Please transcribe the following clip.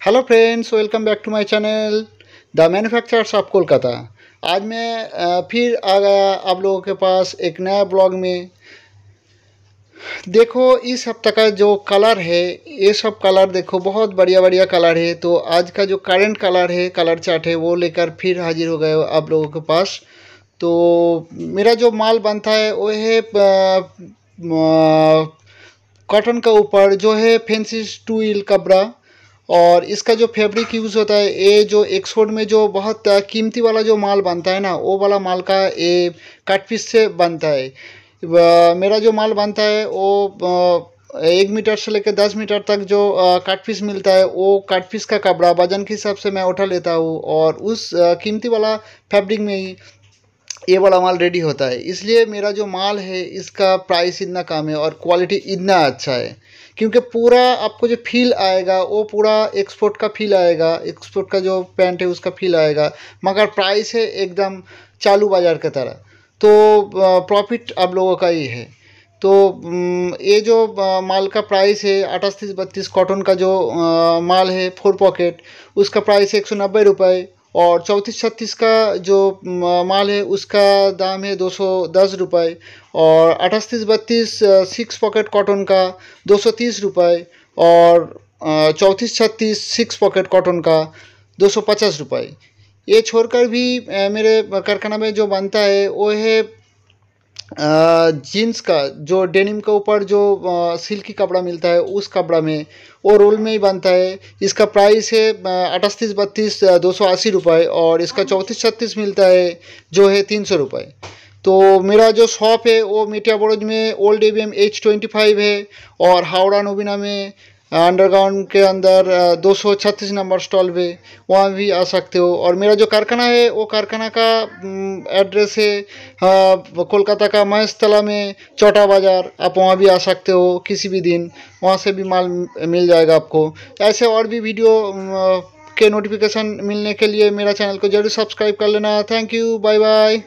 Hello friends welcome back to my channel the manufacturers of Kolkata आज मैं फिर आ गया आप लोगों के पास एक नया ब्लॉग में। देखो, इस हफ़्ते का जो कलर है, ये सब कलर देखो, बहुत बढ़िया बढ़िया कलर है। तो आज का जो करंट कलर है कलर चार्ट है, वो लेकर फिर हाजिर हो गए आप लोगों के पास। तो मेरा जो माल बनता है, वो है कॉटन का ऊपर, जो है फेंसी टू इल कपड़ा। और इसका जो फैब्रिक यूज़ होता है, ये जो एक्सपोर्ट में जो बहुत कीमती वाला जो माल बनता है ना, वो वाला माल का, ये कट पीस से बनता है। मेरा जो माल बनता है, वो एक मीटर से लेकर दस मीटर तक जो काट पीस मिलता है, वो काट पीस का कपड़ा, वज़न के हिसाब से मैं उठा लेता हूँ और उस कीमती वाला फैब्रिक में ही ये वाला माल रेडी होता है। इसलिए मेरा जो माल है, इसका प्राइस इतना कम है और क्वालिटी इतना अच्छा है। क्योंकि पूरा आपको जो फील आएगा, वो पूरा एक्सपोर्ट का फील आएगा एक्सपोर्ट का जो पैंट है, उसका फील आएगा। मगर प्राइस है एकदम चालू बाज़ार की तरह। तो प्रॉफिट आप लोगों का ही है। तो ये जो माल का प्राइस है, अट्ठाईस बत्तीस कॉटन का जो माल है फोर पॉकेट उसका प्राइस है एक सौ नब्बे रुपये और चौंतीस छत्तीस का जो माल है, उसका दाम है दो सौ दस रुपये और अट्ठाईस बत्तीस सिक्स पॉकेट कॉटन का दो सौ तीस रुपये और चौंतीस छत्तीस सिक्स पॉकेट कॉटन का दो सौ पचास रुपये ये छोड़कर भी मेरे कारखाना में जो बनता है, वो है जीन्स का जो डेनिम के ऊपर जो सिल्की कपड़ा मिलता है उस कपड़ा में वो रोल में ही बनता है। इसका प्राइस है अट्ठाईस बत्तीस दो सौ अस्सी रुपये और इसका चौंतीस छत्तीस मिलता है जो है तीन सौ रुपये तो मेरा जो शॉप है वो मीटिया बड़ोज में old A B M H twenty five है और हावड़ा नोबिना में अंडरग्राउंड के अंदर दो सौ छत्तीस नंबर स्टॉल पे वहाँ भी आ सकते हो। और मेरा जो कारखाना है, वो कारखाना का एड्रेस है कोलकाता का महेश तला में चौटा बाज़ार। आप वहाँ भी आ सकते हो, किसी भी दिन। वहाँ से भी माल मिल जाएगा आपको। ऐसे और भी वीडियो के नोटिफिकेशन मिलने के लिए मेरा चैनल को ज़रूर सब्सक्राइब कर लेना। Thank you, bye bye.